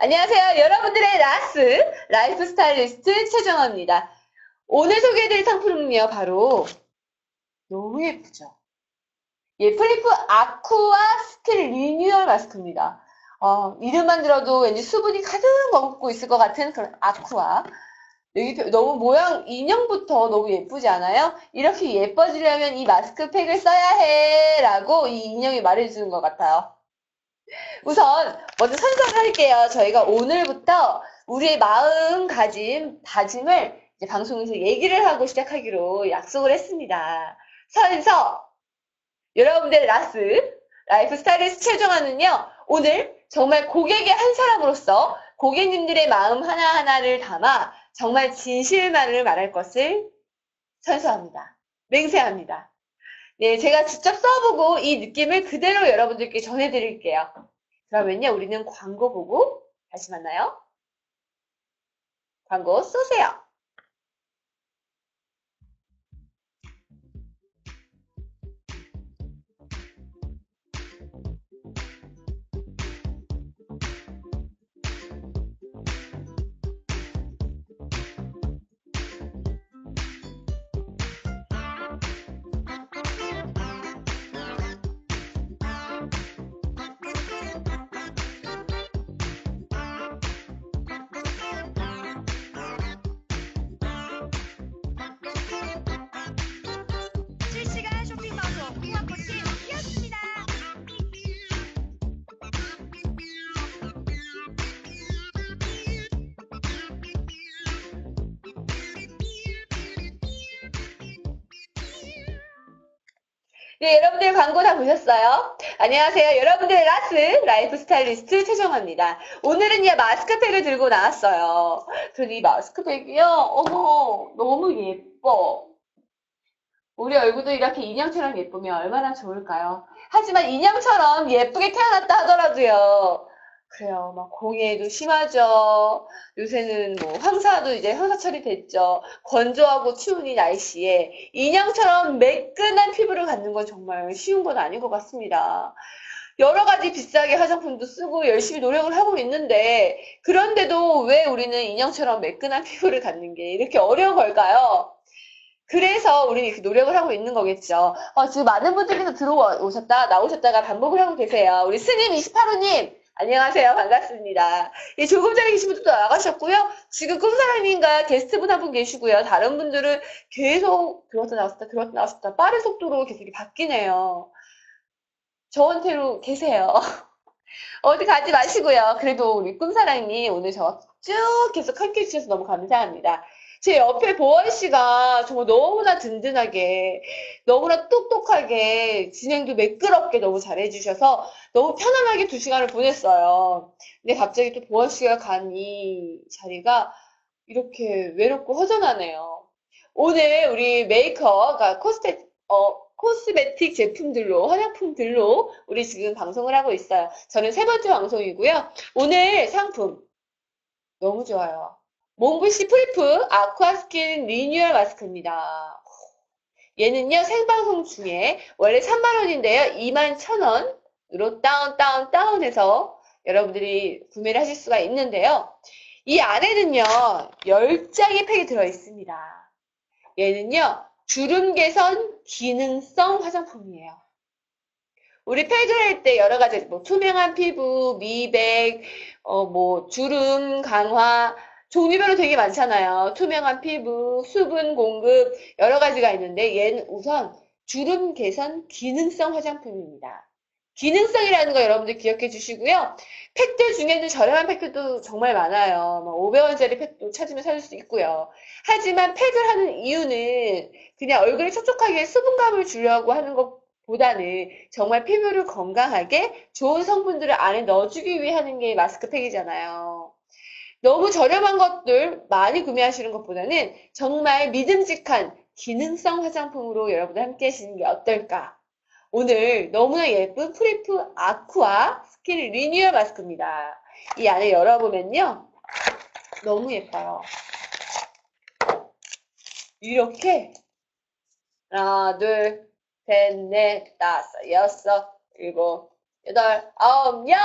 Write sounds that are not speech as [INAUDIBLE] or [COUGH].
안녕하세요. 여러분들의 라스 life 스타일리스트 최정화입니다. 오늘 소개해드릴 상품은요, 바로 너무 예쁘죠? 예, 푸리프 아쿠아 스킨 리뉴얼 마스크입니다. 어, 이름만 들어도 왠지 수분이 가득 머금고 있을 것 같은 그런 아쿠아. 여기 너무 모양 인형부터 너무 예쁘지 않아요? 이렇게 예뻐지려면 이 마스크팩을 써야 해 라고 이 인형이 말해주는 것 같아요. 우선 먼저 선서할게요. 저희가 오늘부터 우리의 마음가짐, 다짐을 이제 방송에서 얘기를 하고 시작하기로 약속을 했습니다. 선서 여러분들 라스 life 스타일리스트 최정화는요. 오늘 정말 고객의 한 사람으로서 고객님들의 마음 하나하나를 담아 정말 진실만을 말할 것을 선서합니다. 맹세합니다. 네, 제가 직접 써보고 이 느낌을 그대로 여러분들께 전해드릴게요. 그러면요, 우리는 광고 보고 다시 만나요. 광고 쏘세요. 네, 여러분들 광고 다 보셨어요? 안녕하세요. 여러분들의 라스 life 스타일리스트 최정화입니다. 오늘은요, 마스크팩을 들고 나왔어요. 그런데 이 마스크팩이요, 어머, 너무 예뻐. 우리 얼굴도 이렇게 인형처럼 예쁘면 얼마나 좋을까요? 하지만 인형처럼 예쁘게 태어났다 하더라도요. 그래요. 막 공해도 심하죠. 요새는 뭐 황사도 이제 황사철이 됐죠. 건조하고 추운 이 날씨에 인형처럼 매끈한 피부를 갖는 건 정말 쉬운 건 아닌 것 같습니다. 여러 가지 비싸게 화장품도 쓰고 열심히 노력을 하고 있는데 그런데도 왜 우리는 인형처럼 매끈한 피부를 갖는 게 이렇게 어려운 걸까요? 그래서 우리는 이렇게 노력을 하고 있는 거겠죠. 어, 지금 많은 분들께서 들어오셨다, 나오셨다가 반복을 하고 계세요. 우리 스님 28호님, 안녕하세요. 반갑습니다. 예, 조금 전에 계신 분들도 나가셨고요. 지금 꿈사람인가 게스트분 한 분 계시고요. 다른 분들은 계속 들어왔다 나왔다, 들어왔다 나왔다, 빠른 속도로 계속 바뀌네요. 그대로 계세요. [LAUGHS] 어디 가지 마시고요. 그래도 우리 꿈사랑님 오늘 저와 쭉 계속 함께 해주셔서 너무 감사합니다. 제 옆에 보원 씨가 정말 너무나 든든하게, 너무나 똑똑하게, 진행도 매끄럽게 너무 잘해주셔서 너무 편안하게 두 시간을 보냈어요. 근데 갑자기 또 보원 씨가 간 이 자리가 이렇게 외롭고 허전하네요. 오늘 우리 메이커, 그러니까 코스테, 어, cosmetic 제품들로, 화장품들로 우리 지금 방송을 하고 있어요. 저는 세 번째 방송이고요. 오늘 상품 너무 좋아요. 몽블쉬 프리프 아쿠아스킨 리뉴얼 마스크입니다. 얘는요, 생방송 중에 원래 3만원인데요, 21,000원으로 다운, 다운, 다운해서 여러분들이 구매를 하실 수가 있는데요. 이 안에는요, 10장의 팩이 들어있습니다. 얘는요, 주름 개선 기능성 화장품이에요. 우리 팩을 할 때 여러 가지, 뭐, 투명한 피부, 미백, 어, 뭐, 주름 강화, 종류별로 되게 많잖아요. 투명한 피부, 수분 공급, 여러 가지가 있는데, 얘는 우선 주름 개선 기능성 화장품입니다. 기능성이라는 거 여러분들 기억해 주시고요. 팩들 중에는 저렴한 팩들도 정말 많아요. 500원짜리 팩도 찾으면 살수 있고요. 하지만 팩을 하는 이유는 그냥 얼굴에 촉촉하게 수분감을 주려고 하는 것보다는 정말 피부를 건강하게 좋은 성분들을 안에 넣어주기 위해 하는 게 마스크팩이잖아요. 너무 저렴한 것들 많이 구매하시는 것보다는 정말 믿음직한 기능성 화장품으로 여러분들 함께 하시는 게 어떨까? 오늘 너무나 예쁜 프리프 아쿠아 스킨 리뉴얼 마스크입니다. 이 안에 열어보면요. 너무 예뻐요. 이렇게 하나, 둘, 셋, 넷, 다섯, 여섯, 일곱, 여덟, 아홉, 열!